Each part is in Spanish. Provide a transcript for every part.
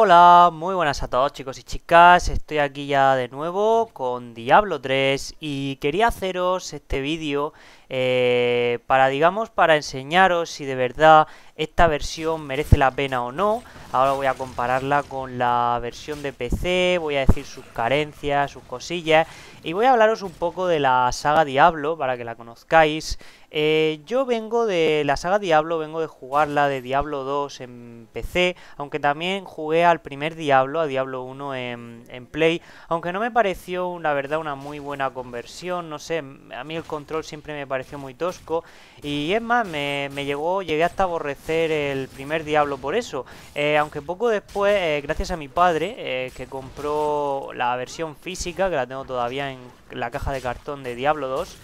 Hola, muy buenas a todos chicos y chicas, estoy aquí ya de nuevo con Diablo 3 y quería haceros este vídeo eh, para digamos para enseñaros si de verdad esta versión merece la pena o no. Ahora voy a compararla con la versión de PC voy a decir sus carencias, sus cosillas y voy a hablaros un poco de la saga Diablo para que la conozcáis. Eh, yo vengo de la saga Diablo, vengo de jugarla de Diablo 2 en PC, aunque también jugué al primer Diablo, a Diablo 1 en, en Play, aunque no me pareció, la verdad, una muy buena conversión, no sé, a mí el control siempre me pareció pareció muy tosco. Y es más, me, llegó, llegué hasta aborrecer el primer Diablo por eso. Eh, aunque poco después, eh, gracias a mi padre, eh, que compró la versión física, que la tengo todavía en la caja de cartón de Diablo 2,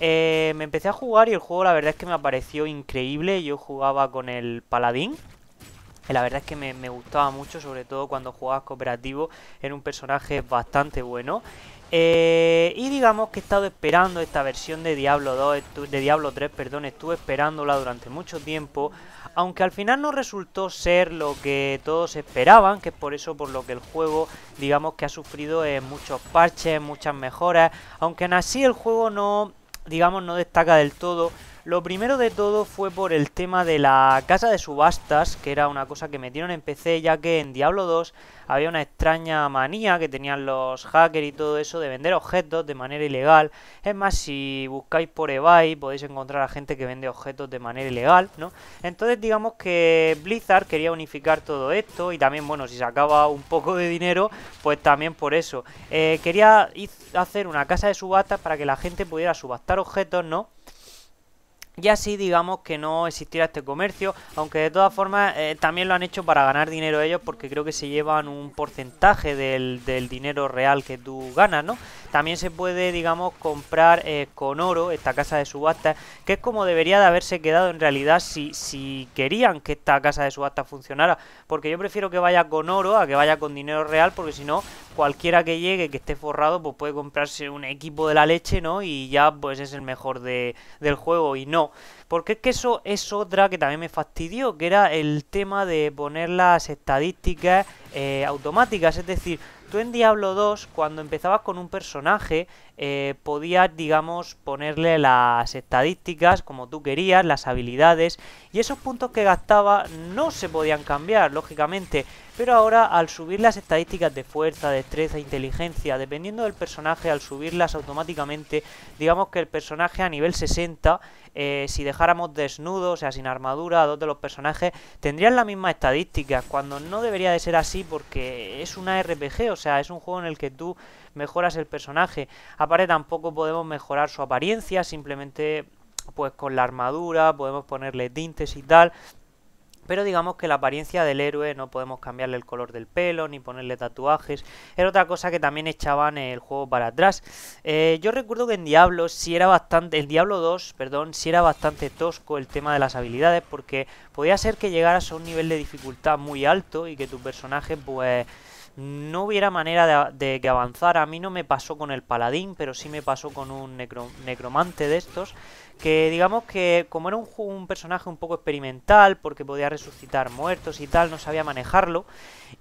me empecé a jugar y el juego la verdad es que me pareció increíble. Yo jugaba con el paladín. La verdad es que me, me gustaba mucho, sobre todo cuando jugabas cooperativo, era un personaje bastante bueno. Eh, y digamos que he estado esperando esta versión de Diablo 2, de Diablo 3, perdón, estuve esperándola durante mucho tiempo, aunque al final no resultó ser lo que todos esperaban, que es por eso por lo que el juego, digamos que ha sufrido muchos parches, muchas mejoras, aunque aún así el juego no, digamos, no destaca del todo, lo primero de todo fue por el tema de la casa de subastas, que era una cosa que metieron en PC, ya que en Diablo 2 había una extraña manía que tenían los hackers y todo eso de vender objetos de manera ilegal. Es más, si buscáis por eBay podéis encontrar a gente que vende objetos de manera ilegal, ¿no? Entonces digamos que Blizzard quería unificar todo esto y también, bueno, si sacaba un poco de dinero, pues también por eso. Eh, quería hacer una casa de subastas para que la gente pudiera subastar objetos, ¿no? Y así digamos que no existiera este comercio, aunque de todas formas eh, también lo han hecho para ganar dinero ellos porque creo que se llevan un porcentaje del, del dinero real que tú ganas, ¿no? También se puede, digamos, comprar eh, con oro esta casa de subasta, que es como debería de haberse quedado en realidad si, si querían que esta casa de subasta funcionara, porque yo prefiero que vaya con oro a que vaya con dinero real, porque si no, cualquiera que llegue, que esté forrado, pues puede comprarse un equipo de la leche, ¿no? Y ya pues es el mejor de, del juego y no. Porque es que eso es otra que también me fastidió, que era el tema de poner las estadísticas eh, automáticas. Es decir, tú en Diablo 2, cuando empezabas con un personaje, eh, podías, digamos, ponerle las estadísticas como tú querías, las habilidades, y esos puntos que gastaba no se podían cambiar, lógicamente. Pero ahora, al subir las estadísticas de fuerza, destreza, inteligencia, dependiendo del personaje, al subirlas automáticamente, digamos que el personaje a nivel 60 eh, si dejáramos desnudos, o sea, sin armadura a dos de los personajes, tendrían la misma estadística, cuando no debería de ser así porque es una RPG, o sea, es un juego en el que tú mejoras el personaje. Aparte tampoco podemos mejorar su apariencia, simplemente pues con la armadura, podemos ponerle tintes y tal, pero digamos que la apariencia del héroe no podemos cambiarle el color del pelo ni ponerle tatuajes. Era otra cosa que también echaban el juego para atrás. Eh, yo recuerdo que en Diablo si era bastante. El Diablo 2, perdón, si era bastante tosco el tema de las habilidades. Porque podía ser que llegaras a un nivel de dificultad muy alto y que tu personaje, pues no hubiera manera de, que avanzara. A mí no me pasó con el paladín, pero sí me pasó con un necromante de estos. Que digamos que como era un, personaje un poco experimental, porque podía resucitar muertos y tal, no sabía manejarlo.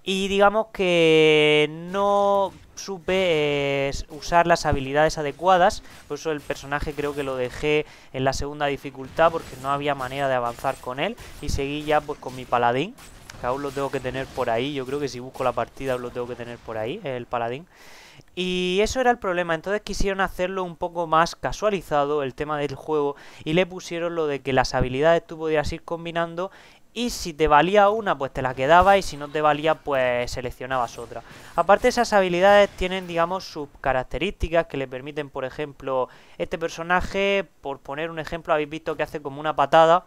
Y digamos que no supe eh, usar las habilidades adecuadas. Por eso el personaje creo que lo dejé en la segunda dificultad, porque no había manera de avanzar con él. Y seguí ya pues con mi paladín que aún lo tengo que tener por ahí. Yo creo que si busco la partida lo tengo que tener por ahí, el paladín. Y eso era el problema, entonces quisieron hacerlo un poco más casualizado el tema del juego y le pusieron lo de que las habilidades tú podías ir combinando y si te valía una pues te la quedabas y si no te valía pues seleccionabas otra. Aparte esas habilidades tienen digamos sus características que le permiten por ejemplo este personaje, por poner un ejemplo habéis visto que hace como una patada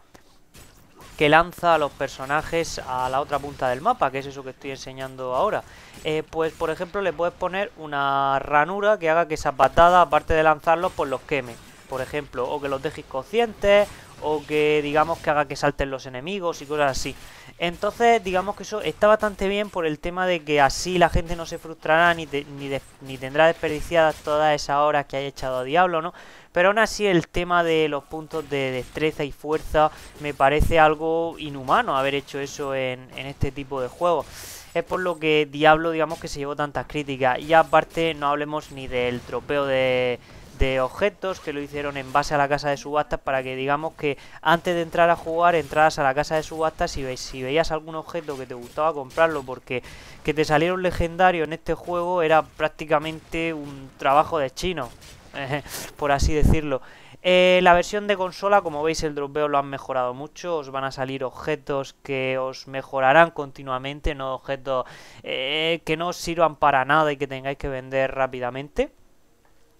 que lanza a los personajes a la otra punta del mapa, que es eso que estoy enseñando ahora. Eh, pues por ejemplo le puedes poner una ranura que haga que esa patada, aparte de lanzarlos, pues los queme. Por ejemplo, o que los dejes conscientes, o que digamos que haga que salten los enemigos y cosas así. Entonces, digamos que eso está bastante bien por el tema de que así la gente no se frustrará ni, ni, ni tendrá desperdiciadas todas esas horas que haya echado a Diablo, ¿no? Pero aún así el tema de los puntos de destreza y fuerza me parece algo inhumano haber hecho eso en, este tipo de juegos. es por lo que Diablo, digamos, que se llevó tantas críticas. Y aparte, no hablemos ni del tropeo de, de objetos que lo hicieron en base a la casa de subastas para que digamos que antes de entrar a jugar entraras a la casa de subastas y si veías algún objeto que te gustaba comprarlo porque que te saliera un legendario en este juego era prácticamente un trabajo de chino por así decirlo eh, la versión de consola, como veis, el dropeo lo han mejorado mucho. Os van a salir objetos que os mejorarán continuamente, no objetos eh, que no os sirvan para nada y que tengáis que vender rápidamente.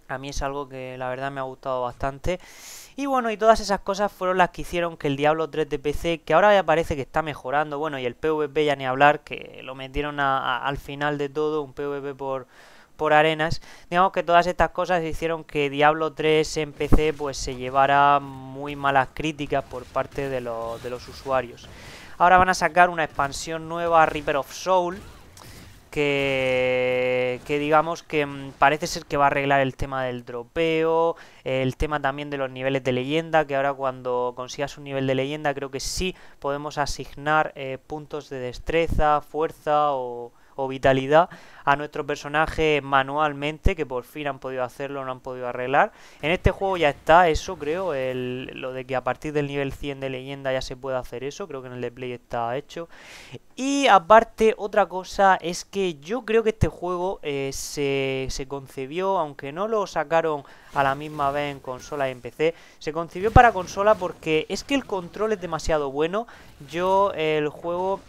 A mí es algo que la verdad me ha gustado bastante. Y bueno, y todas esas cosas fueron las que hicieron que el Diablo 3 de PC, que ahora ya parece que está mejorando, bueno, y el PvP ya ni hablar, que lo metieron al final de todo, un PvP por, por arenas, digamos que todas estas cosas hicieron que Diablo 3 en PC pues se llevara muy malas críticas por parte de, de los usuarios. Ahora van a sacar una expansión nueva, Reaper of Soul, que, que, digamos que mm, parece ser que va a arreglar el tema del dropeo, el tema también de los niveles de leyenda, que ahora cuando consigas un nivel de leyenda creo que sí podemos asignar eh, puntos de destreza, fuerza o, o vitalidad a nuestro personaje manualmente, que por fin han podido hacerlo, no han podido arreglar. En este juego ya está eso, creo, el, lo de que a partir del nivel 100 de leyenda ya se puede hacer eso, creo que en el de Play está hecho. Y aparte, otra cosa es que yo creo que este juego eh, se, se concebió, aunque no lo sacaron a la misma vez en consola y en PC, se concibió para consola porque es que el control es demasiado bueno. Yo el juego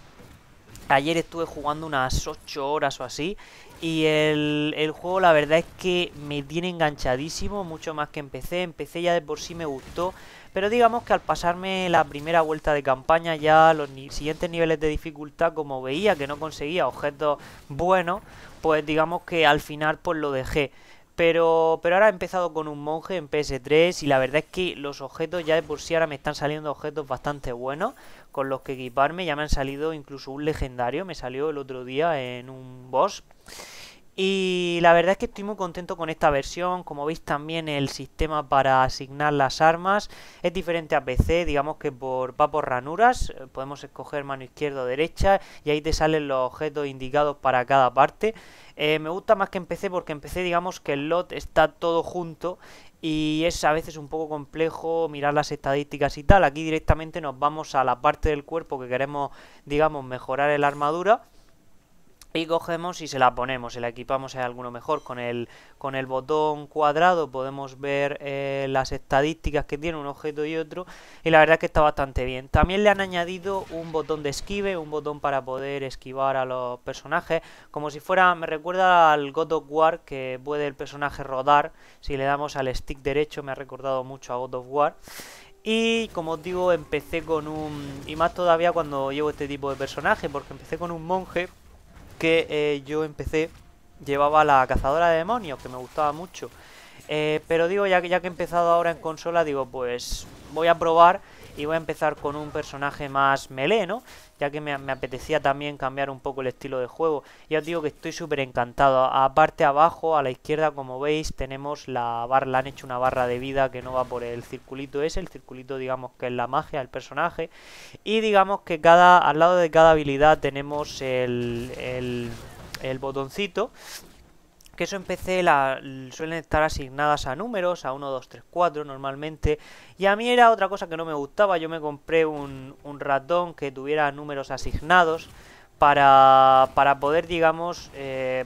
Ayer estuve jugando unas 8 horas o así. Y el, el, juego la verdad es que me tiene enganchadísimo, mucho más que empecé. Empecé ya de por sí me gustó. Pero digamos que al pasarme la primera vuelta de campaña ya los siguientes niveles de dificultad, como veía que no conseguía objetos buenos, pues digamos que al final pues lo dejé. Pero, pero ahora he empezado con un monje en PS3 y la verdad es que los objetos ya de por sí ahora me están saliendo objetos bastante buenos con los que equiparme. Ya me han salido incluso un legendario, me salió el otro día en un boss. Y la verdad es que estoy muy contento con esta versión, como veis también el sistema para asignar las armas es diferente a PC, digamos que por, va por ranuras, podemos escoger mano izquierda o derecha y ahí te salen los objetos indicados para cada parte. Eh, me gusta más que en PC porque en PC digamos que el lot está todo junto y es a veces un poco complejo mirar las estadísticas y tal. Aquí directamente nos vamos a la parte del cuerpo que queremos, digamos, mejorar en la armadura y cogemos y se la ponemos, se la equipamos a alguno mejor. Con el, con el botón cuadrado podemos ver eh, las estadísticas que tiene un objeto y otro. Y la verdad es que está bastante bien. También le han añadido un botón de esquive, un botón para poder esquivar a los personajes. Como si fuera, me recuerda al God of War que puede el personaje rodar. Si le damos al stick derecho me ha recordado mucho a God of War. Y como os digo, empecé con un... Y más todavía cuando llevo este tipo de personaje, porque empecé con un monje que eh, yo empecé, llevaba la cazadora de demonios, que me gustaba mucho. Eh, pero digo, ya que, ya que he empezado ahora en consola, digo, pues voy a probar y voy a empezar con un personaje más melee, ¿no? Ya que me, apetecía también cambiar un poco el estilo de juego. Ya os digo que estoy súper encantado. Aparte abajo, a la izquierda, como veis, tenemos la barra, han hecho una barra de vida que no va por el circulito ese. El circulito, digamos, que es la magia del personaje. Y digamos que cada al lado de cada habilidad tenemos el, el botoncito que eso en PC la, suelen estar asignadas a números, a 1, 2, 3, 4 normalmente. Y a mí era otra cosa que no me gustaba, yo me compré un, un ratón que tuviera números asignados para, para poder, digamos, eh,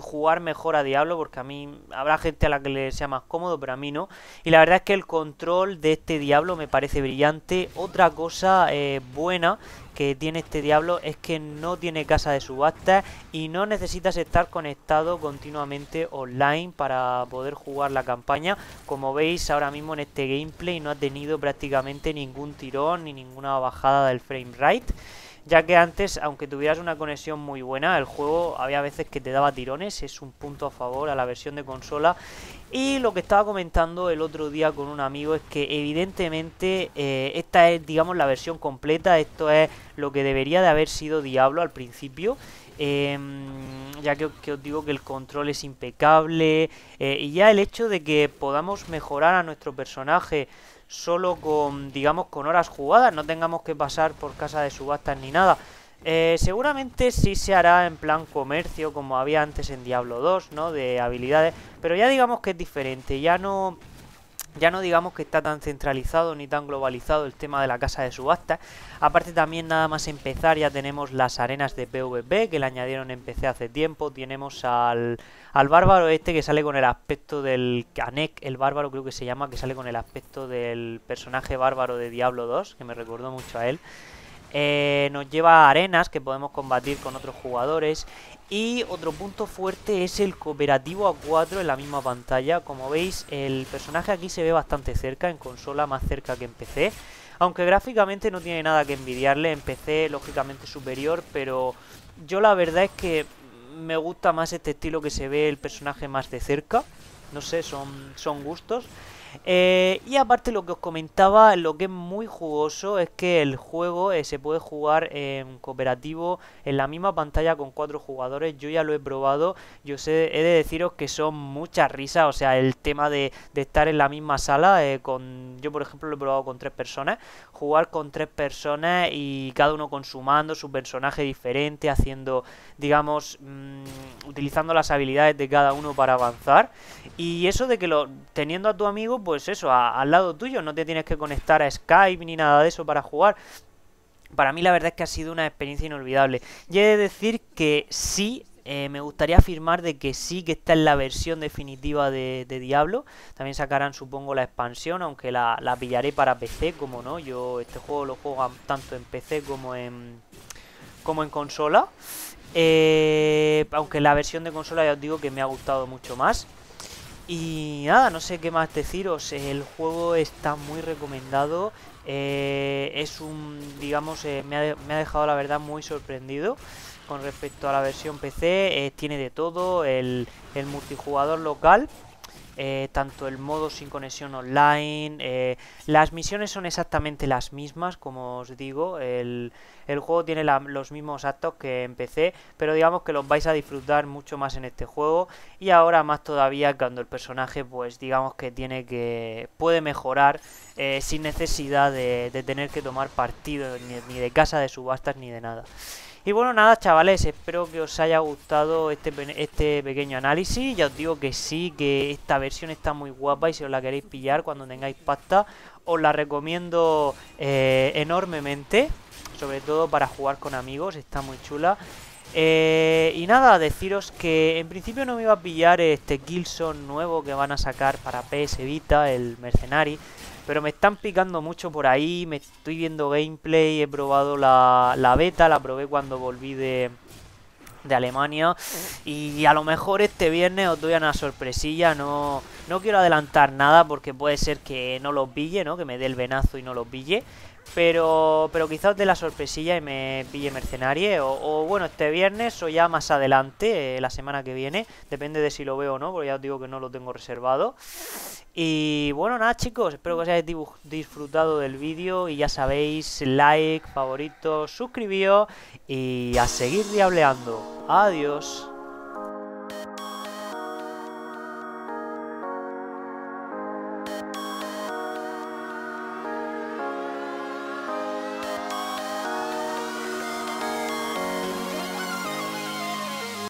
jugar mejor a Diablo porque a mí habrá gente a la que le sea más cómodo pero a mí no. Y la verdad es que el control de este Diablo me parece brillante. Otra cosa eh, buena que tiene este Diablo es que no tiene casa de subasta y no necesitas estar conectado continuamente online para poder jugar la campaña. Como veis ahora mismo en este gameplay no ha tenido prácticamente ningún tirón ni ninguna bajada del frame rate ya que antes, aunque tuvieras una conexión muy buena, el juego había veces que te daba tirones, es un punto a favor a la versión de consola. Y lo que estaba comentando el otro día con un amigo es que evidentemente eh, esta es, digamos, la versión completa, esto es lo que debería de haber sido Diablo al principio. Em, ya que, os digo que el control es impecable eh, y ya el hecho de que podamos mejorar a nuestro personaje solo con, digamos, con horas jugadas, no tengamos que pasar por casa de subastas ni nada. Eh, seguramente sí se hará en plan comercio, como había antes en Diablo 2, ¿no? De habilidades, pero ya digamos que es diferente, ya no... Ya no digamos que está tan centralizado ni tan globalizado el tema de la casa de subasta. Aparte también nada más empezar ya tenemos las arenas de PvP que le añadieron en PC hace tiempo. Tenemos al, al bárbaro este que sale con el aspecto del Kanek, el bárbaro creo que se llama, que sale con el aspecto del personaje bárbaro de Diablo 2, que me recordó mucho a él. Eh, nos lleva a arenas que podemos combatir con otros jugadores y otro punto fuerte es el cooperativo a 4 en la misma pantalla. Como veis, el personaje aquí se ve bastante cerca, en consola más cerca que en PC. Aunque gráficamente no tiene nada que envidiarle, en PC lógicamente superior, pero yo la verdad es que me gusta más este estilo que se ve el personaje más de cerca. No sé, son, son gustos. Eh, y aparte lo que os comentaba, lo que es muy jugoso es que el juego eh, se puede jugar en cooperativo en la misma pantalla con cuatro jugadores. Yo ya lo he probado, yo sé, he de deciros que son muchas risas, o sea, el tema de, estar en la misma sala, eh, con yo por ejemplo lo he probado con tres personas, jugar con tres personas y cada uno consumando su personaje diferente, haciendo, digamos, mm, utilizando las habilidades de cada uno para avanzar. Y eso de que lo teniendo a tu amigo pues eso, al lado tuyo, no te tienes que conectar a Skype ni nada de eso para jugar. Para mí la verdad es que ha sido una experiencia inolvidable. Y he de decir que sí, eh, me gustaría afirmar de que sí que está en la versión definitiva de, Diablo. También sacarán, supongo, la expansión, aunque la, pillaré para PC, como no. Yo este juego lo juego tanto en PC como en, como en consola. Eh, aunque la versión de consola ya os digo que me ha gustado mucho más. Y nada, no sé qué más deciros. El juego está muy recomendado. Eh, es un, digamos, eh, me, ha, dejado la verdad muy sorprendido con respecto a la versión PC. Eh, tiene de todo, el multijugador local eh, tanto el modo sin conexión online, eh, las misiones son exactamente las mismas, como os digo, el, juego tiene los mismos actos que en PC, pero digamos que los vais a disfrutar mucho más en este juego y ahora más todavía cuando el personaje pues digamos que tiene que puede mejorar eh, sin necesidad de, tener que tomar partido ni de casa de subastas ni de nada. Y bueno, nada, chavales, espero que os haya gustado este, este pequeño análisis. Ya os digo que sí, que esta versión está muy guapa y si os la queréis pillar cuando tengáis pasta, os la recomiendo eh, enormemente. Sobre todo para jugar con amigos, está muy chula. Eh, y nada, deciros que en principio no me iba a pillar este Killzone nuevo que van a sacar para PS Vita, el Mercenari. Pero me están picando mucho por ahí, me estoy viendo gameplay, he probado la, la beta, la probé cuando volví de, de Alemania y a lo mejor este viernes os doy una sorpresilla, no, no quiero adelantar nada porque puede ser que no los pille, ¿no? que me dé el venazo y no los pille, pero, pero quizás de la sorpresilla y me pille Mercenarie. O, bueno, este viernes o ya más adelante, eh, la semana que viene. Depende de si lo veo o no, porque ya os digo que no lo tengo reservado. Y bueno, nada chicos, espero que os hayáis disfrutado del vídeo. Y ya sabéis, like, favorito, suscribíos y a seguir diableando. Adiós.